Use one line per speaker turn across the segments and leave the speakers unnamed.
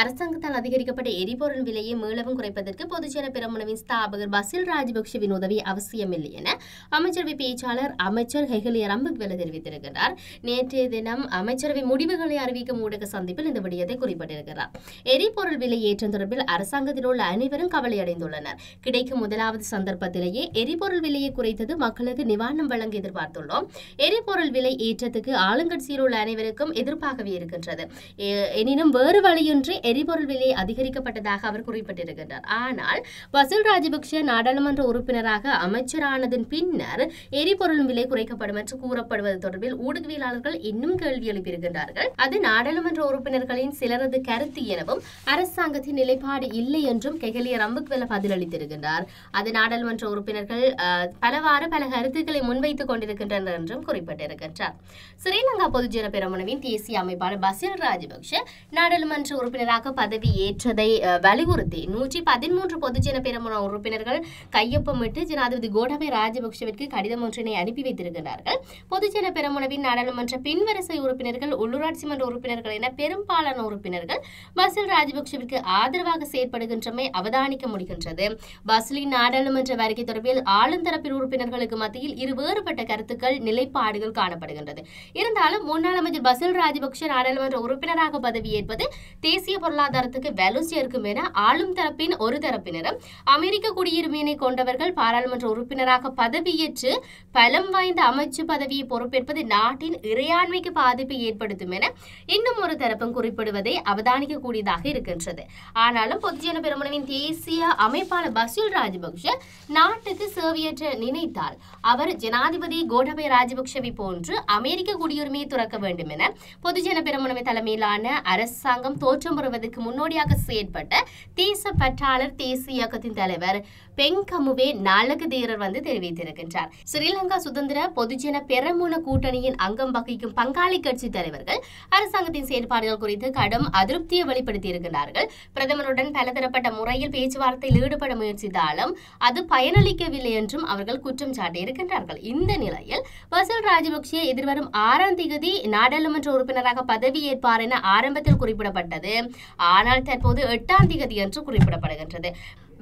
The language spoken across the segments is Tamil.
அரசாங்கத்தால் அதிகரிக்கப்பட்ட எரிபொருள் விலையை மீளவும் குறைப்பதற்கு பொதுஜன பெரமுனவின் ஸ்தாபகர் பசில் ராஜபக்சவின் உதவி அவசியமில்லை என அமைச்சரவை பேச்சாளர் அமைச்சர் ஹெகலிய ரம்பக்வெல தெரிவித்திருக்கிறார். நேற்றைய தினம் அமைச்சரவை முடிவுகளை அறிவிக்கும் ஊடக சந்திப்பில் இந்த விடயத்தை குறிப்பிட்டிருக்கிறார். எரிபொருள் விலை ஏற்றம் தொடர்பில் அரசாங்கத்தில் உள்ள அனைவரும் கவலையடைந்துள்ளனர் கிடைக்கும் முதலாவது சந்தர்ப்பத்திலேயே எரிபொருள் விலையை குறைத்தது மக்களுக்கு நிவாரணம் வழங்க எதிர்பார்த்துள்ளோம். எரிபொருள் விலை ஏற்றத்துக்கு ஆளுங்கட்சியில் உள்ள அனைவருக்கும் எதிர்ப்பாகவே இருக்கின்றது. எனினும் வேறு வழியின்றி எரிபொருள் விலை அதிகரிக்கப்பட்டதாக அவர் குறிப்பிட்டிருக்கின்றார். ஆனால் பசில் ராஜபக்ஷ நாடாளுமன்ற உறுப்பினராக அமைச்சரானதன் பின்னர் எரிபொருள் விலை குறைக்கப்படும் என்று கூறப்படுவது தொடர்பில் ஊடகவியலாளர்கள் இன்னும் கேள்வி எழுப்பியிருக்கின்றார்கள். அது நாடாளுமன்ற உறுப்பினர்களின் சிலரது கருத்து எனவும் அரசாங்கத்தின் நிலைப்பாடு இல்லை என்றும் கெகலிய ரம்புக்வெல பதிலளித்திருக்கின்றார். அது நாடாளுமன்ற உறுப்பினர்கள் பலவாறு பல கருத்துக்களை முன்வைத்துக் கொண்டிருக்கின்றனர் என்றும் குறிப்பிட்டிருக்கின்றார். ஸ்ரீலங்கா பொதுஜன பெரமுனவின் தேசிய அமைப்பாளர் பசில் ராஜபக்ஷ நாடாளுமன்ற உறுப்பினராக பதவி ஏற்றதை வலியுறுத்தி நூற்றி பதிமூன்று பொதுஜன பெரமுன உறுப்பினர்கள் கையொப்பமிட்டு ஜனாதிபதி கோடபய ராஜபக்ஷவிற்கு கடிதம் ஒன்றினை அனுப்பி வைத்திருக்கிறார்கள் பொதுஜன பெரமுனவின் நாடாளுமன்ற பின்வரிசை உறுப்பினர்கள் உள்ளூராட்சி மன்ற உறுப்பினர்கள் என பெரும்பாலான உறுப்பினர்கள் பசில் ராஜபக்ஷவிற்கு ஆதரவாக செயற்படுகின்றமை அவதானிக்க முடிகின்றது. பஸ்லின் நாடாளுமன்ற வருகை தொடர்பில் ஆளுந்தரப்பின் உறுப்பினர்களுக்கு மத்தியில் இரு வேறுபட்ட கருத்துக்கள் நிலைப்பாடுகள் காணப்படுகின்றது. இருந்தாலும் முன்னாள் அமைச்சர் பசில் ராஜபக்ஷ நாடாளுமன்ற உறுப்பினராக பதவியேற்பது தேசிய பொருளாதாரத்துக்கு வலு சேர்க்கும் என ஆளும் தரப்பின் ஒரு தரப்பினரும் அமெரிக்க குடியுரிமையினை கொண்டவர்கள் பாராளுமன்ற உறுப்பினராக பதவியேற்று பலம் வாய்ந்த அமைச்சு பதவியை பொறுப்பேற்பது நாட்டின் இறையாண்மைக்கு பாதிப்பை ஏற்படுத்தும் என இன்னும் ஒரு தரப்பும் குறிப்பிடுவதை அவதானிக்கக்கூடியதாக இருக்கின்றது. ஆனாலும் பொதுஜன பெருமனவின் தேசிய அமைப்பாளர் பசூல் ராஜபக்ஷ நாட்டுக்கு சேவையற்ற நினைத்தால் அவர் ஜனாதிபதி கோடபய ராஜபக்ஷவை போன்று அமெரிக்க குடியுரிமையை துறக்க வேண்டும் என பொதுஜன பெருமனவை தலைமையிலான அரசாங்கம் தோற்றம் பெறுவதற்கு முன்னோடியாக செயற்பட்ட தேச பற்றாளர் தேசிய இயக்கத்தின் தலைவர் பெங்கமுவே நாளகதேரர் வந்து தெரிவித்திருக்கின்றார். ஸ்ரீலங்கா சுதந்திர பொதுஜன பெரமுன கூட்டணியின் அங்கம் வகிக்கும் பங்காளி கட்சி தலைவர்கள் அரசாங்கத்தின் செயற்பாடுகள் குறித்து கடும் அதிருப்தியை வெளிப்படுத்தியிருக்கிறார்கள். பிரதமருடன் பலதரப்பட்ட முறையில் பேச்சுவார்த்தையில் ஈடுபட முயற்சித்தாலும் அது பயனளிக்கவில்லை என்றும் அவர்கள் குற்றம் சாட்டியிருக்கின்றார்கள். இந்த நிலையில் வசல் ராஜபக்ஷ எதிர்வரும் ஆறாம் தேதி நாடாளுமன்ற உறுப்பினராக பதவியேற்பார் என ஆரம்பத்தில் குறிப்பிடப்பட்டது. ஆனால் தற்போது எட்டாம் தேதி என்று குறிப்பிடப்படுகின்றது.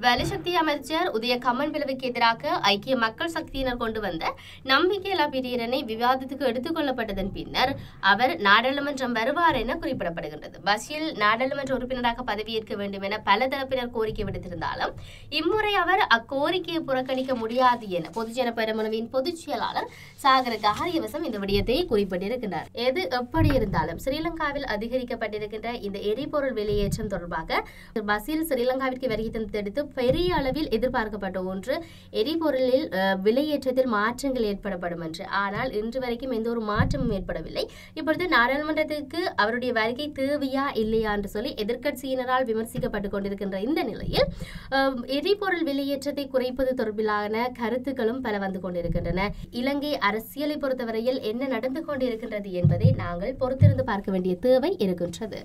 வேலைசக்தி அமைச்சர் உதய கமன் பிளவுக்கு எதிராக ஐக்கிய மக்கள் சக்தியினர் கொண்டு வந்த நம்பிக்கையில்லா பிரியரனை விவாதத்துக்கு எடுத்துக்கொள்ளப்பட்டதன் பின்னர் அவர் நாடாளுமன்றம் வருவார் என குறிப்பிடப்படுகின்றது. பஷீல் நாடாளுமன்ற உறுப்பினராக பதவியேற்க வேண்டும் என பல தரப்பினர் கோரிக்கை விடுத்திருந்தாலும் இம்முறை அவர் அக்கோரிக்கையை புறக்கணிக்க முடியாது என பொதுஜன பெருமனவின் பொதுச் செயலாளர் சாகர காரியவசம் இந்த விடயத்தை குறிப்பிட்டிருக்கிறார். எது எப்படி இருந்தாலும் ஸ்ரீலங்காவில் அதிகரிக்கப்பட்டிருக்கின்ற இந்த எரிபொருள் வெளியேற்றம் தொடர்பாக பசில் ஸ்ரீலங்காவிற்கு வருகை தந்தெடுத்து பெரிய அளவில் எதிர்பார்க்கப்பட்ட ஒன்று எரிபொருளில் விலையேற்றத்தில் மாற்றங்கள் ஏற்படப்படும் என்று. ஆனால் இன்று வரைக்கும் எந்த ஒரு மாற்றமும் ஏற்படவில்லை. இப்பொழுது நாடாளுமன்றத்திற்கு அவருடைய வருகை தேவையா இல்லையா என்று சொல்லி எதிர்க்கட்சியினரால் விமர்சிக்கப்பட்டு கொண்டிருக்கின்ற இந்த நிலையில் எரிபொருள் விலையேற்றத்தை குறைப்பது தொடர்பிலான கருத்துக்களும் பல வந்து கொண்டிருக்கின்றன. இலங்கை அரசியலை பொறுத்தவரையில் என்ன நடந்து கொண்டிருக்கின்றது என்பதை நாங்கள் பொறுத்திருந்து பார்க்க வேண்டிய தேவை இருக்கின்றது.